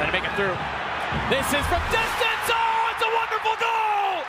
Trying to make it through. This is from distance.